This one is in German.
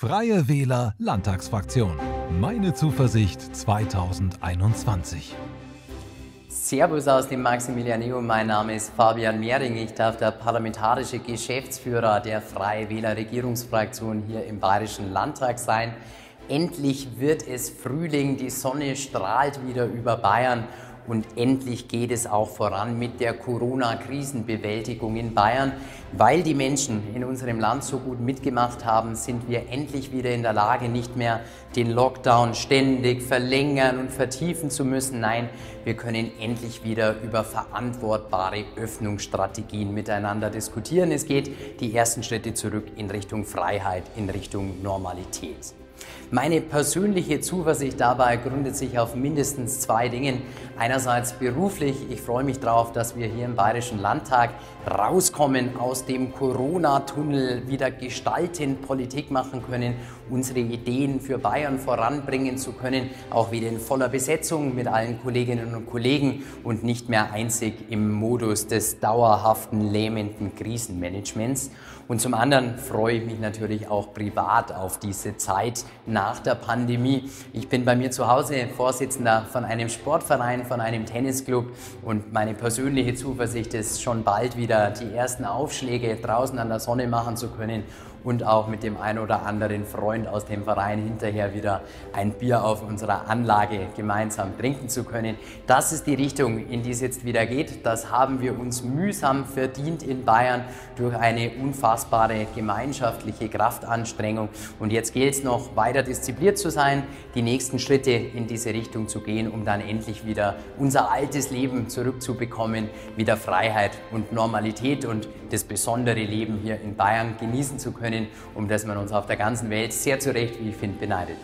Freie Wähler Landtagsfraktion. Meine Zuversicht 2021. Servus aus dem Maximilianeum. Mein Name ist Fabian Mehring. Ich darf der parlamentarische Geschäftsführer der Freie Wähler Regierungsfraktion hier im Bayerischen Landtag sein. Endlich wird es Frühling, die Sonne strahlt wieder über Bayern und endlich geht es auch voran mit der Corona-Krisenbewältigung in Bayern. Weil die Menschen in unserem Land so gut mitgemacht haben, sind wir endlich wieder in der Lage, nicht mehr den Lockdown ständig verlängern und vertiefen zu müssen. Nein, wir können endlich wieder über verantwortbare Öffnungsstrategien miteinander diskutieren. Es geht die ersten Schritte zurück in Richtung Freiheit, in Richtung Normalität. Meine persönliche Zuversicht dabei gründet sich auf mindestens zwei Dingen. Einerseits beruflich. Ich freue mich darauf, dass wir hier im Bayerischen Landtag rauskommen aus dem Corona-Tunnel, wieder gestalten, Politik machen können, unsere Ideen für Bayern voranbringen zu können, auch wieder in voller Besetzung mit allen Kolleginnen und Kollegen und nicht mehr einzig im Modus des dauerhaften, lähmenden Krisenmanagements. Und zum anderen freue ich mich natürlich auch privat auf diese Zeit nach der Pandemie. Ich bin bei mir zu Hause Vorsitzender von einem Sportverein, von einem Tennisclub und meine persönliche Zuversicht ist schon bald wieder die ersten Aufschläge draußen an der Sonne machen zu können und auch mit dem ein oder anderen Freund aus dem Verein hinterher wieder ein Bier auf unserer Anlage gemeinsam trinken zu können. Das ist die Richtung, in die es jetzt wieder geht. Das haben wir uns mühsam verdient in Bayern durch eine unfassbare gemeinschaftliche Kraftanstrengung. Und jetzt gilt es noch weiter diszipliniert zu sein, die nächsten Schritte in diese Richtung zu gehen, um dann endlich wieder unser altes Leben zurückzubekommen, wieder Freiheit und Normalität und das besondere Leben hier in Bayern genießen zu können, um das man uns auf der ganzen Welt sehr zu Recht, wie ich finde, beneidet.